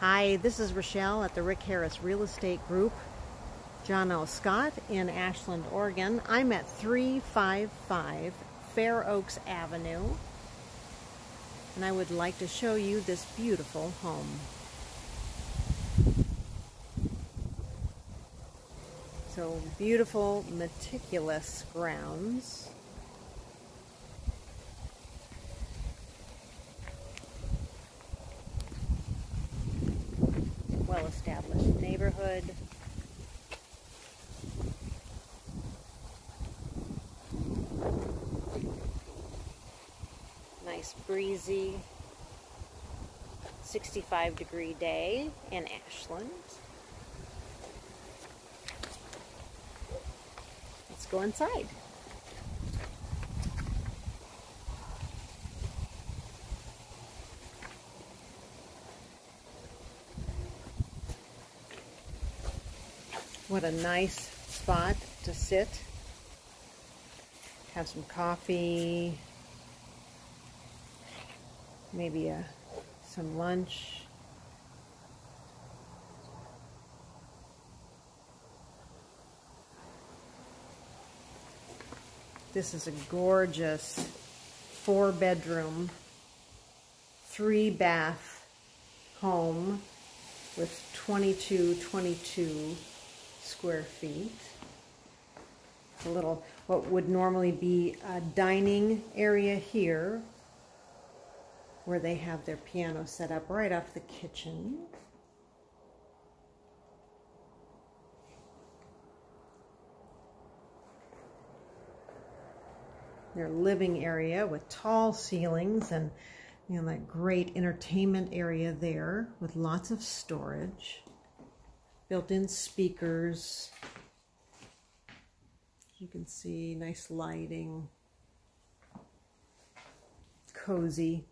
Hi, this is Rochelle at the Rick Harris Real Estate Group, John L. Scott in Ashland, Oregon. I'm at 355 Fair Oaks Avenue, and I would like to show you this beautiful home. So beautiful, meticulous grounds. Neighborhood. Nice breezy 65 degree day in Ashland. Let's go inside. What a nice spot to sit. Have some coffee. Maybe a, uh, some lunch. This is a gorgeous four bedroom, three bath home with 22, 22 square feet. A little, what would normally be a dining area here, where they have their piano set up right off the kitchen. Their living area with tall ceilings and you know that great entertainment area there with lots of storage built-in speakers. You can see nice lighting, cozy.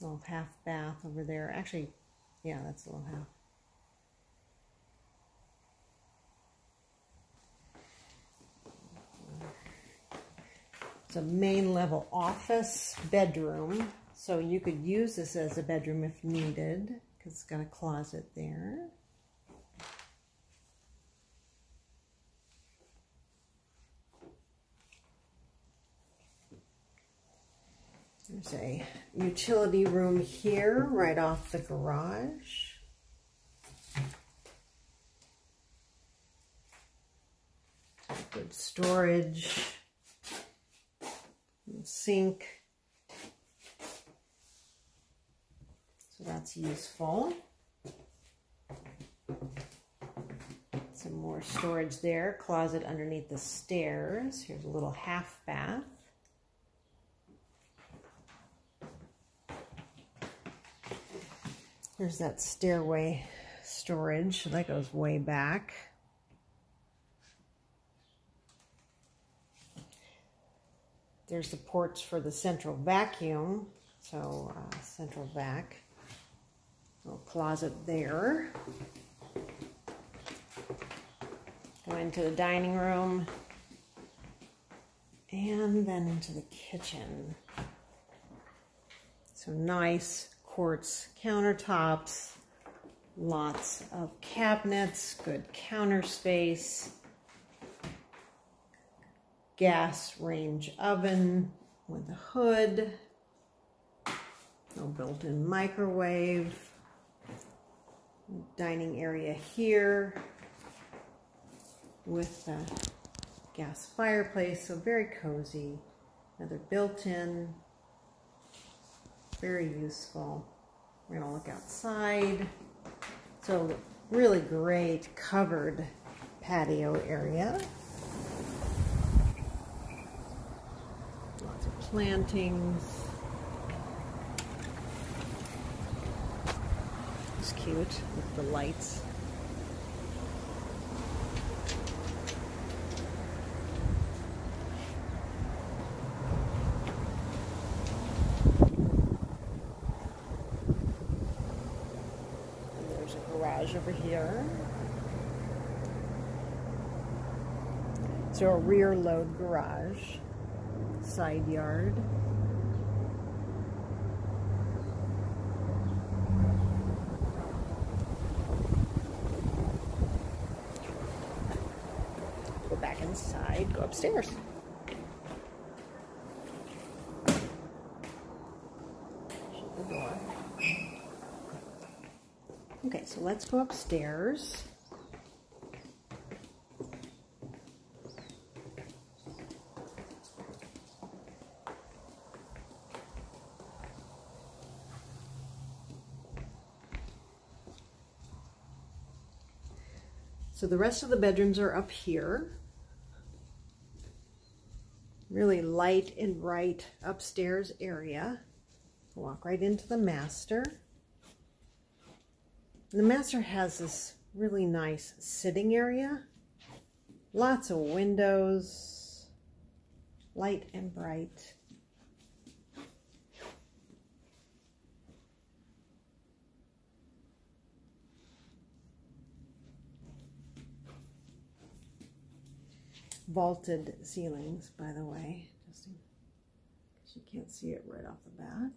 Little half bath over there. Actually, yeah, that's a little half. It's a main level office bedroom. So you could use this as a bedroom if needed, because it's got a closet there. There's a utility room here, right off the garage. Good storage, sink. So that's useful. Some more storage there. Closet underneath the stairs. Here's a little half bath. Here's that stairway storage. That goes way back. There's the ports for the central vacuum. So uh, central vac. Little closet there. Go into the dining room and then into the kitchen. So nice quartz countertops, lots of cabinets, good counter space, gas range oven with a hood, no built-in microwave, dining area here with the gas fireplace, so very cozy. Another built-in, very useful. We're gonna look outside. So really great covered patio area. Lots of plantings. Cute with the lights. There's a garage over here. So a rear load garage. side yard. Inside, go upstairs. Okay, so let's go upstairs. So the rest of the bedrooms are up here. Really light and bright upstairs area. Walk right into the master. The master has this really nice sitting area. Lots of windows, light and bright. Vaulted ceilings, by the way, just in case you can't see it right off the bat.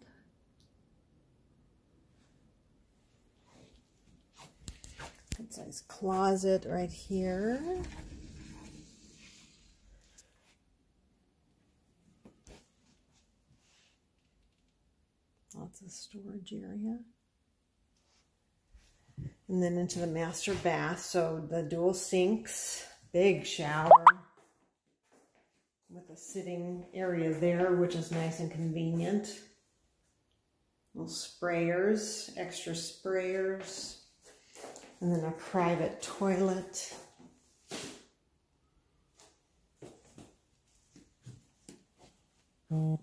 Good size closet right here. Lots of storage area. And then into the master bath. So the dual sinks, big shower sitting area there, which is nice and convenient. Little sprayers, extra sprayers, and then a private toilet. And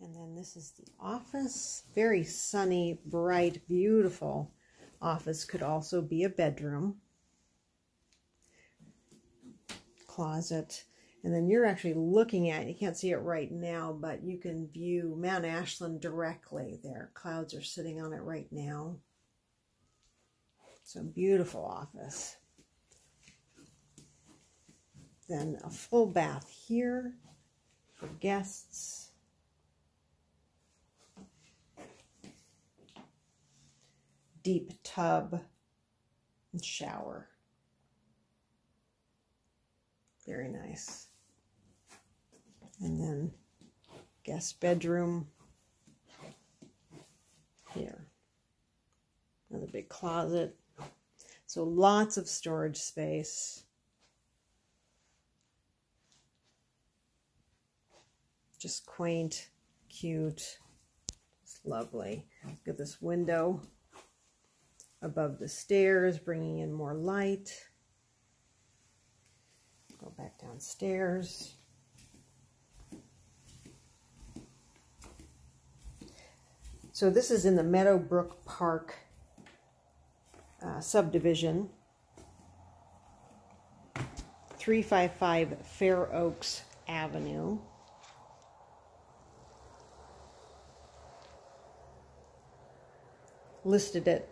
then this is the office. Very sunny, bright, beautiful office. Could also be a bedroom closet. And then you're actually looking at, you can't see it right now, but you can view Mount Ashland directly there. Clouds are sitting on it right now. So beautiful office. Then a full bath here for guests. Deep tub and shower. Very nice. And then guest bedroom here. Another big closet. So lots of storage space. Just quaint, cute. It's lovely. Look at this window above the stairs, bringing in more light. Go back downstairs. So this is in the Meadowbrook Park uh, subdivision. 355 Fair Oaks Avenue. Listed at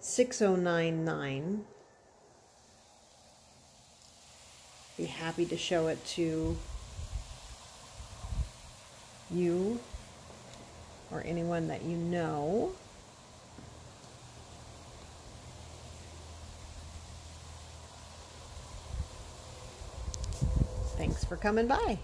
6099 be happy to show it to you or anyone that you know. Thanks for coming by.